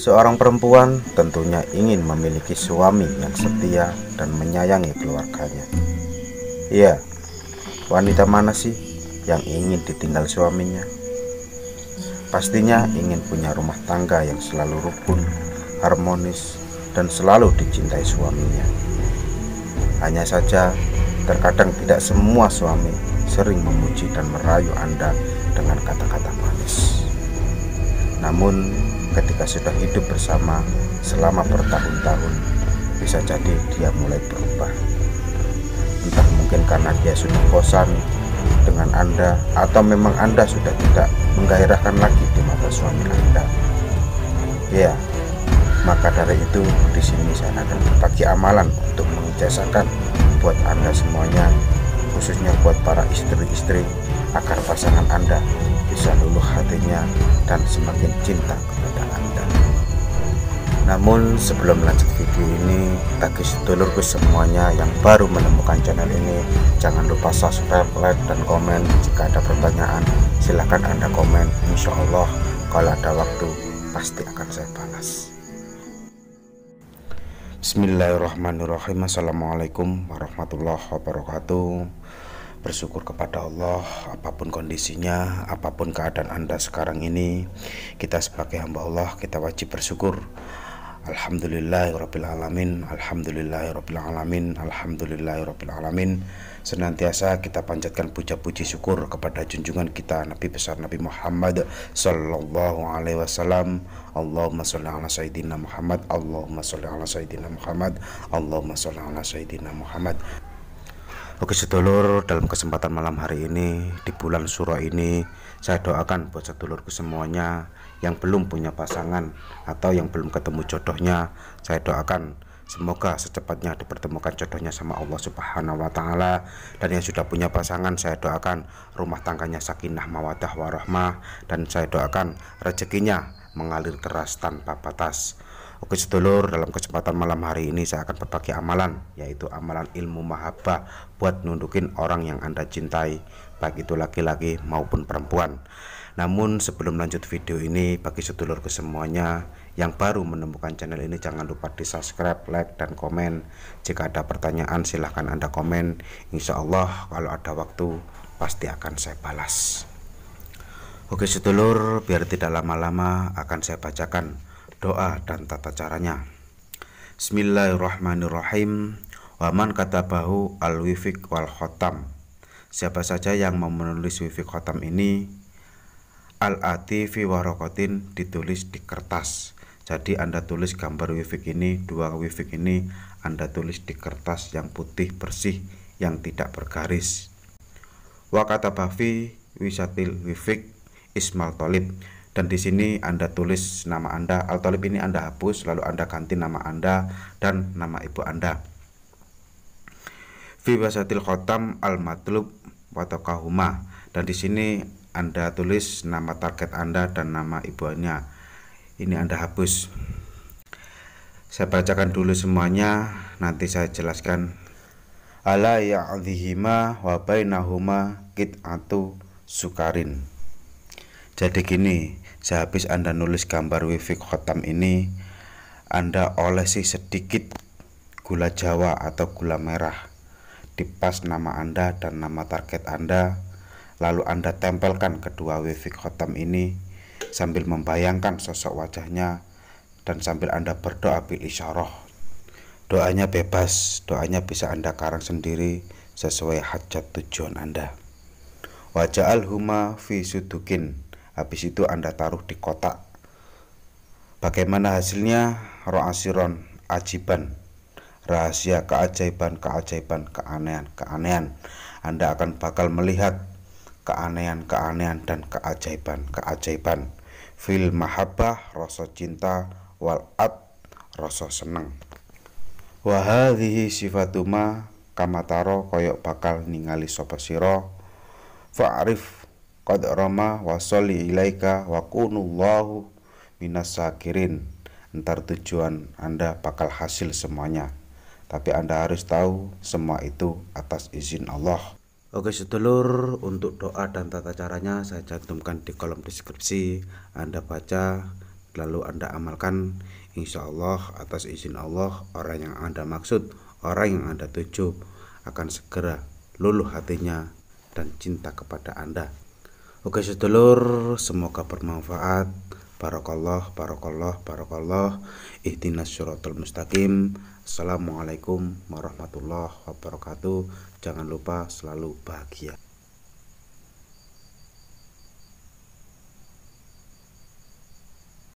Seorang perempuan tentunya ingin memiliki suami yang setia dan menyayangi keluarganya. Iya, wanita mana sih yang ingin ditinggal suaminya? Pastinya ingin punya rumah tangga yang selalu rukun, harmonis, dan selalu dicintai suaminya. Hanya saja, terkadang tidak semua suami sering memuji dan merayu Anda dengan kata-kata manis. Namun, ketika sudah hidup bersama selama bertahun-tahun, bisa jadi dia mulai berubah. Entah mungkin karena dia sudah bosan dengan Anda atau memang Anda sudah tidak menggairahkan lagi di mata suami Anda. Ya, maka dari itu di sini saya akan berbagi amalan untuk mengijazakan buat Anda semuanya, khususnya buat para istri-istri agar pasangan Anda bisa luluh hatinya dan semakin cinta kepada Anda. Namun sebelum lanjut video ini, bagi sedulurku semuanya yang baru menemukan channel ini, jangan lupa subscribe, like, dan komen. Jika ada pertanyaan, silahkan Anda komen. Insya Allah kalau ada waktu, pasti akan saya balas. Bismillahirrahmanirrahim Assalamualaikum warahmatullahi wabarakatuh bersyukur kepada Allah apa pun kondisinya apa pun keadaan anda sekarang ini kita sebagai hamba Allah kita wajib bersyukur. Alhamdulillahirrabbilalamin Alhamdulillahirrabbilalamin Alhamdulillahirrabbilalamin Senantiasa kita panjatkan puja-puji syukur kepada junjungan kita Nabi besar Nabi Muhammad Sallallahu alaihi wasallam. Allahumma salli ala Sayyidina Muhammad Allahumma salli ala Sayyidina Muhammad Allahumma salli ala Sayyidina Muhammad Oke sedulur, dalam kesempatan malam hari ini di bulan suro ini saya doakan buat sedulurku semuanya yang belum punya pasangan atau yang belum ketemu jodohnya, saya doakan semoga secepatnya dipertemukan jodohnya sama Allah Subhanahu wa taala dan yang sudah punya pasangan saya doakan rumah tangganya sakinah mawadah warahmah dan saya doakan rezekinya mengalir keras tanpa batas. Oke sedulur, dalam kesempatan malam hari ini saya akan berbagi amalan, yaitu amalan ilmu mahabbah buat nundukin orang yang Anda cintai, baik itu laki-laki maupun perempuan. Namun sebelum lanjut video ini, bagi sedulurku semuanya yang baru menemukan channel ini jangan lupa di subscribe, like, dan komen. Jika ada pertanyaan silahkan Anda komen. Insya Allah kalau ada waktu pasti akan saya balas. Oke sedulur, biar tidak lama-lama akan saya bacakan doa dan tata caranya. Bismillahirrahmanirrahim. Waman katabahu al wifik wal khotam. Siapa saja yang mau menulis wifik khotam ini al ati fi warokotin ditulis di kertas. Jadi Anda tulis gambar wifik ini, dua wifik ini Anda tulis di kertas yang putih bersih yang tidak bergaris. Wa katabafi wisatil wifik ismal tolib dan di sini Anda tulis nama Anda al talib ini Anda hapus lalu Anda ganti nama Anda dan nama ibu Anda. Fi wasatil khotam al matlub watokahuma dan di sini Anda tulis nama target Anda dan nama ibunya. Ini Anda hapus. Saya bacakan dulu semuanya nanti saya jelaskan. Ala ya'dhihima wa bainahuma kit'atu sukarin jadi gini sehabis Anda nulis gambar wifi khotam ini, Anda olesi sedikit gula jawa atau gula merah di pas nama Anda dan nama target Anda, lalu Anda tempelkan kedua wifi khotam ini sambil membayangkan sosok wajahnya dan sambil Anda berdoa bil isyarah. Doanya bebas, doanya bisa Anda karang sendiri sesuai hajat tujuan Anda. Wajah al-huma fi sudukin habis itu anda taruh di kotak. Bagaimana hasilnya? Roasiron ajiban. Rahasia keajaiban keajaiban keanehan keanehan. Anda akan bakal melihat keanehan keanehan dan keajaiban keajaiban. Fil mahabbah rasa cinta wal ad rasa seneng wahadhihi sifatuma kamataro koyok bakal ningali sopa siro fa'arif qad rama wa sholli ilaika wa kunullahu minas sakirin ntar tujuan anda bakal hasil semuanya. Tapi anda harus tahu semua itu atas izin Allah. Oke sedulur untuk doa dan tata caranya saya cantumkan di kolom deskripsi. Anda baca lalu Anda amalkan. Insya Allah atas izin Allah orang yang Anda maksud orang yang Anda tuju akan segera luluh hatinya dan cinta kepada Anda Oke sedulur semoga bermanfaat. Barakallah, barakallah, barakallah. Ihdinas syuratul mustaqim. Assalamualaikum warahmatullahi wabarakatuh. Jangan lupa selalu bahagia